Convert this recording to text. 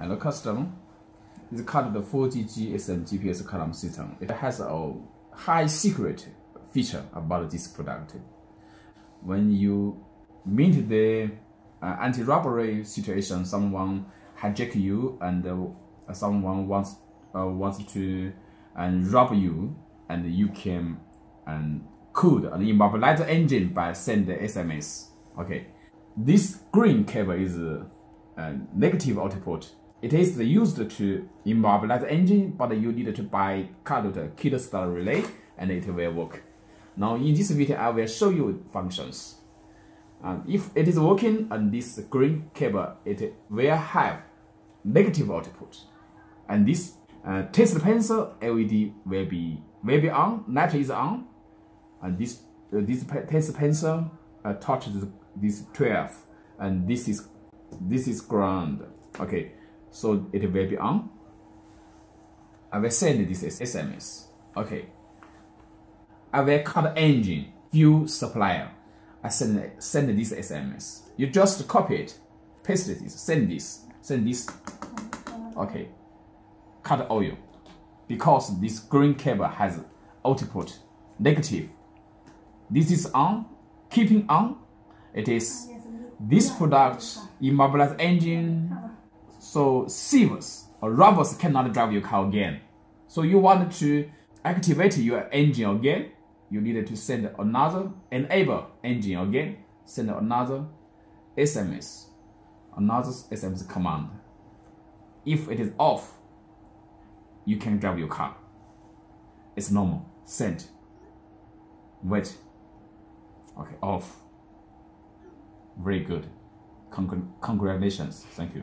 Hello customer. It's called the 4G GSM GPS column system. It has a high secret feature about this product. When you meet the uh, anti-robbery situation, someone hijack you and uh, someone wants uh, wants to and rob you, and you can and could and immobilize the engine by send the SMS. Okay, this green cable is a negative output. It is used to immobilize engine, but you need to buy the kill start relay and it will work. Now in this video, I will show you functions. Um, if it is working on this green cable, it will have negative output. And this uh, test pencil LED will be will be on, light is on, and this uh, this test pencil uh, touches this 12, and this is this is ground. Okay, so it will be on. I will send this SMS. Okay. I will cut engine fuel supplier. I send send this SMS. You just copy it, paste this, send this, send this. Okay. Cut oil. Because this green cable has output negative. This is on, keeping on. It is this product immobilize engine so thieves or robbers cannot drive your car again. So you want to activate your engine again you need to send another enable engine again, send another SMS, another SMS command. If it is off, you can drive your car. It's normal. Send. Wait. Okay, off. Very good. Congr congratulations. Thank you.